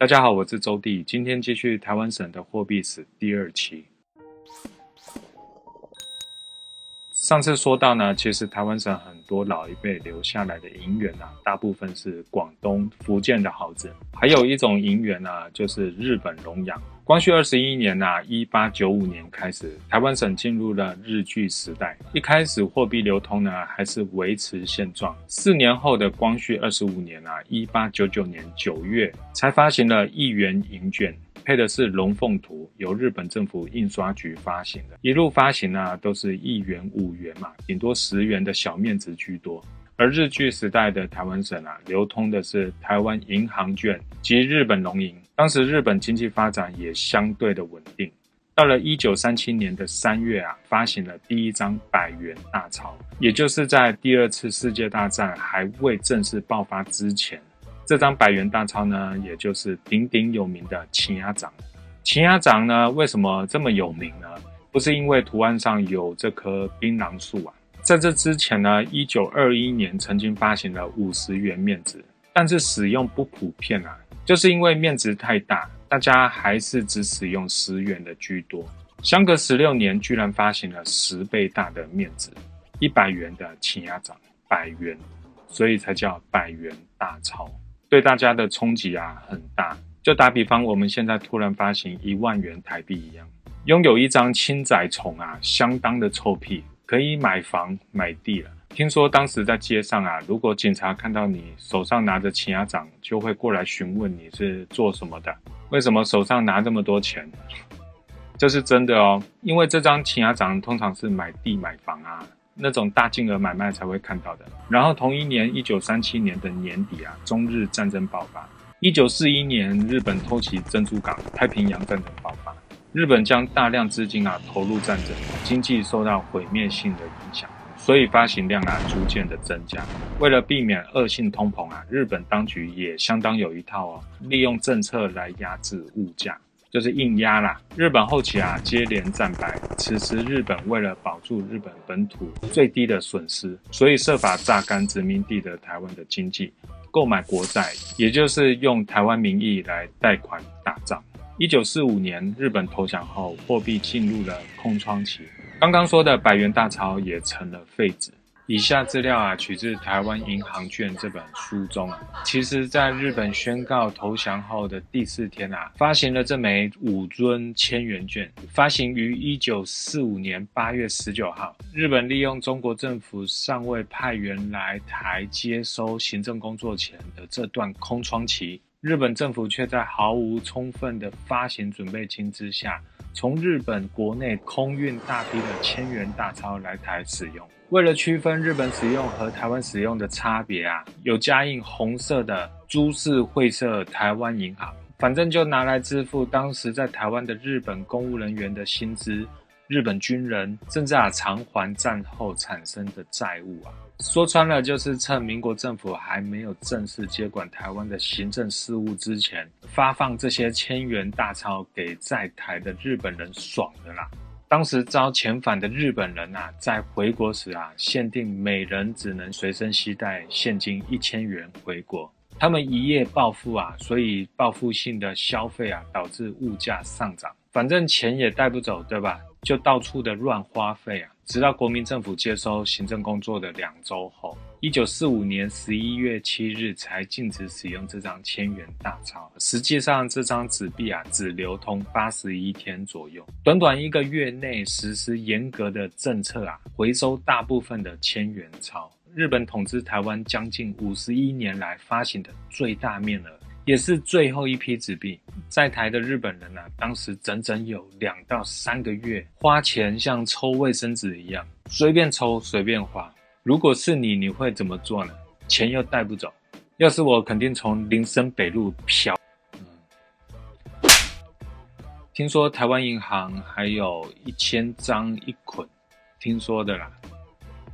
大家好，我是周弟，今天继续台湾省的货币史第二期。上次说到呢，其实台湾省很多老一辈留下来的银元啊，大部分是广东、福建的豪子，还有一种银元呢，就是日本龙洋。光绪二十一年呐，一八九五年开始，台湾省进入了日据时代。一开始货币流通呢，还是维持现状。四年后的光绪二十五年啊，一八九九年九月才发行了一元银券。配的是龙凤图，由日本政府印刷局发行的。一路发行呢，都是一元、五元嘛，顶多十元的小面值居多。而日据时代的台湾省啊，流通的是台湾银行券及日本龙银。当时日本经济发展也相对的稳定。到了一九三七年的三月啊，发行了第一张百元大钞，也就是在第二次世界大战还未正式爆发之前。这张百元大钞呢，也就是鼎鼎有名的秦鸭掌。秦鸭掌呢，为什么这么有名呢？不是因为图案上有这棵槟榔树啊。在这之前呢，一九二一年曾经发行了五十元面值，但是使用不普遍啊，就是因为面值太大，大家还是只使用十元的居多。相隔十六年，居然发行了十倍大的面值，一百元的秦鸭掌，百元，所以才叫百元大钞。对大家的冲击啊很大，就打比方，我们现在突然发行一万元台币一样，拥有一张青仔虫啊，相当的臭屁，可以买房买地了。听说当时在街上啊，如果警察看到你手上拿着钱牙掌，就会过来询问你是做什么的，为什么手上拿这么多钱？这是真的哦，因为这张钱牙掌通常是买地买房啊。那种大金额买卖才会看到的。然后同一年，一九三七年的年底啊，中日战争爆发。一九四一年，日本偷袭珍珠港，太平洋战争爆发。日本将大量资金啊投入战争，经济受到毁灭性的影响，所以发行量啊逐渐的增加。为了避免恶性通膨啊，日本当局也相当有一套哦，利用政策来压制物价。就是硬压啦。日本后期啊，接连战败。此时，日本为了保住日本本土最低的损失，所以设法榨干殖民地的台湾的经济，购买国债，也就是用台湾名义来贷款打仗。一九四五年，日本投降后，货币进入了空窗期。刚刚说的百元大钞也成了废纸。以下资料啊，取自《台湾银行券》这本书中。其实，在日本宣告投降后的第四天啊，发行了这枚五尊千元券，发行于一九四五年八月十九号。日本利用中国政府尚未派员来台接收行政工作前的这段空窗期，日本政府却在毫无充分的发行准备金之下，从日本国内空运大批的千元大钞来台使用。为了区分日本使用和台湾使用的差别啊，有加印红色的株式会社台湾银行，反正就拿来支付当时在台湾的日本公务人员的薪资、日本军人甚至啊偿还战后产生的债务啊。说穿了，就是趁民国政府还没有正式接管台湾的行政事务之前，发放这些千元大钞给在台的日本人爽的啦。当时遭遣返的日本人啊，在回国时啊，限定每人只能随身携带现金一千元回国。他们一夜暴富啊，所以报复性的消费啊，导致物价上涨。反正钱也带不走，对吧？就到处的乱花费啊。直到国民政府接收行政工作的两周后，一九四五年十一月七日才禁止使用这张千元大钞。实际上，这张纸币啊，只流通八十一天左右。短短一个月内实施严格的政策啊，回收大部分的千元钞。日本统治台湾将近五十一年来发行的最大面额。也是最后一批纸币，在台的日本人呢，当时整整有两到三个月花钱像抽卫生纸一样，随便抽随便花。如果是你，你会怎么做呢？钱又带不走，要是我，肯定从林森北路飘。听说台湾银行还有一千张一捆，听说的啦。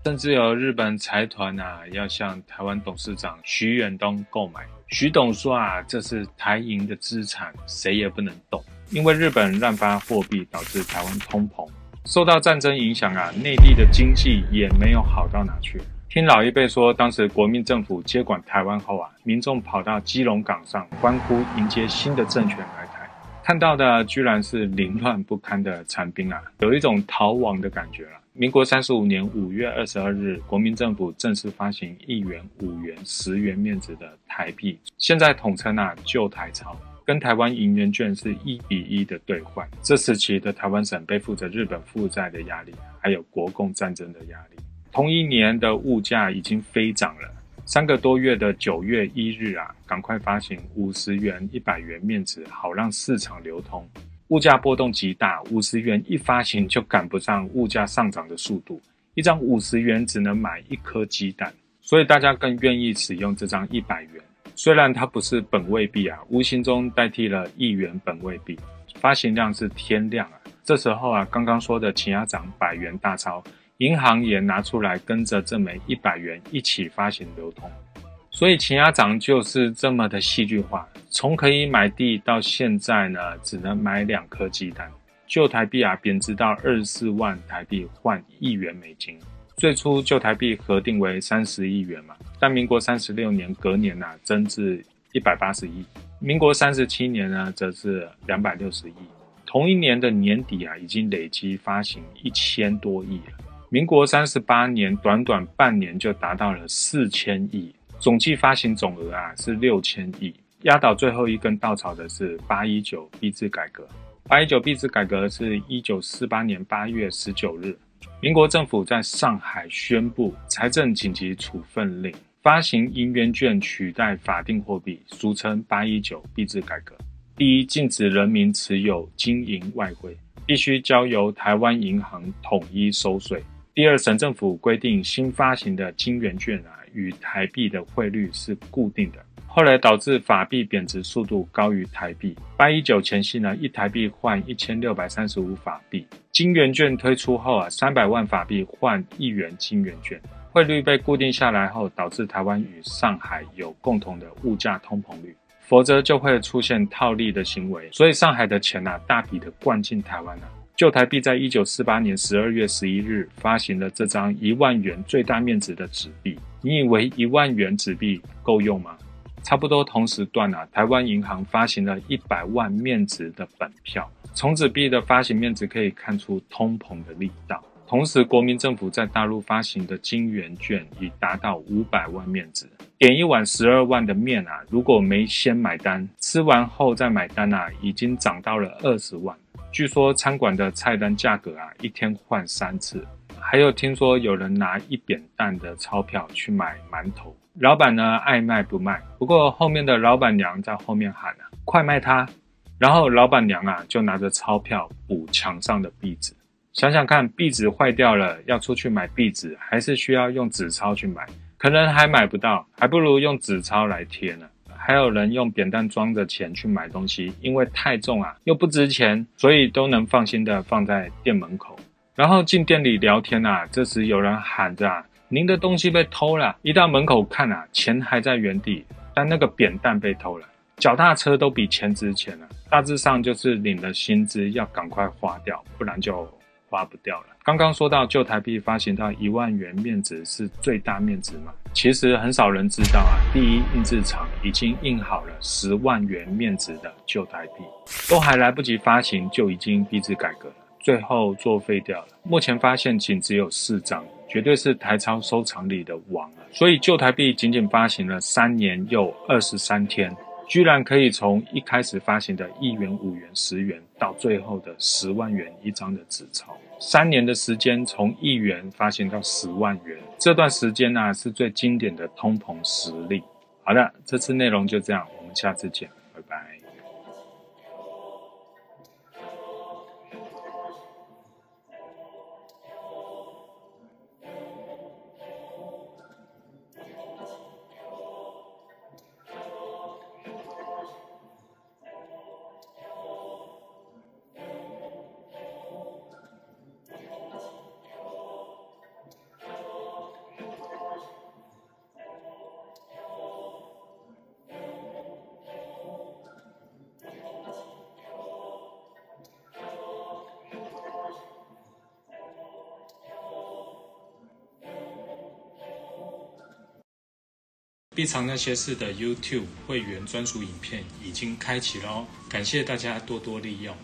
甚至有日本财团啊，要向台湾董事长徐远东购买。徐董说啊，这是台银的资产，谁也不能动。因为日本滥发货币，导致台湾通膨，受到战争影响啊，内地的经济也没有好到哪去。听老一辈说，当时国民政府接管台湾后啊，民众跑到基隆港上欢呼迎接新的政权来台，看到的居然是凌乱不堪的残兵啊，有一种逃亡的感觉了。民国三十五年五月二十二日，国民政府正式发行一元、五元、十元面值的台币，现在统称啊旧台钞，跟台湾银元券是一比一的兑换。这时期的台湾省背负着日本负债的压力，还有国共战争的压力。同一年的物价已经飞涨了，三个多月的九月一日啊，赶快发行五十元、一百元面值，好让市场流通。物价波动极大，五十元一发行就赶不上物价上涨的速度，一张五十元只能买一颗鸡蛋，所以大家更愿意使用这张一百元。虽然它不是本位币啊，无形中代替了一元本位币，发行量是天量啊。这时候啊，刚刚说的秦家长百元大钞。银行也拿出来跟着这枚一百元一起发行流通，所以秦鸭掌就是这么的戏剧化。从可以买地到现在呢，只能买两颗鸡蛋。旧台币啊贬值到二十四万台币换一元美金。最初旧台币核定为三十亿元嘛，但民国三十六年隔年呐增至一百八十亿，民国三十七年呢则是两百六十亿。同一年的年底啊，已经累积发行一千多亿了。民国三十八年，短短半年就达到了四千亿，总计发行总额啊是六千亿。压倒最后一根稻草的是八一九币制改革。八一九币制改革是一九四八年八月十九日，民国政府在上海宣布财政紧急处分令，发行银元券取代法定货币，俗称八一九币制改革。第一，禁止人民持有金银外汇，必须交由台湾银行统一收税。第二，省政府规定新发行的金元券啊，与台币的汇率是固定的。后来导致法币贬值速度高于台币。八一九前夕呢，一台币换一千六百三十五法币。金元券推出后啊，三百万法币换一元金元券，汇率被固定下来后，导致台湾与上海有共同的物价通膨率，否则就会出现套利的行为。所以上海的钱呐，大笔的灌进台湾了。旧台币在一九四八年十二月十一日发行了这张一万元最大面值的纸币。你以为一万元纸币够用吗？差不多同时段啊，台湾银行发行了一百万面值的本票。从纸币的发行面值可以看出通膨的力道。同时，国民政府在大陆发行的金元券已达到五百万面值。点一碗十二万的面啊，如果没先买单，吃完后再买单啊，已经涨到了二十万。据说餐馆的菜单价格啊，一天换三次。还有听说有人拿一扁担的钞票去买馒头，老板呢爱卖不卖。不过后面的老板娘在后面喊啊，快卖它！然后老板娘啊就拿着钞票补墙上的壁纸。想想看，壁纸坏掉了，要出去买壁纸，还是需要用纸钞去买，可能还买不到，还不如用纸钞来贴呢。还有人用扁担装着钱去买东西，因为太重啊，又不值钱，所以都能放心的放在店门口。然后进店里聊天啊，这时有人喊着：“您的东西被偷了！”一到门口看啊，钱还在原地，但那个扁担被偷了。脚踏车都比钱值钱了，大致上就是领了薪资要赶快花掉，不然就。花不掉了。刚刚说到旧台币发行到一万元面值是最大面值嘛？其实很少人知道啊。第一印制厂已经印好了十万元面值的旧台币，都还来不及发行就已经币制改革了，最后作废掉了。目前发现仅只有四张，绝对是台钞收藏里的王啊！所以旧台币仅仅发行了三年又二十三天。居然可以从一开始发行的一元、五元、十元，到最后的十万元一张的纸钞，三年的时间从一元发行到十万元，这段时间呢是最经典的通膨实例。好的，这次内容就这样，我们下次见，拜拜。必藏那些事的 YouTube 会员专属影片已经开启喽，感谢大家多多利用。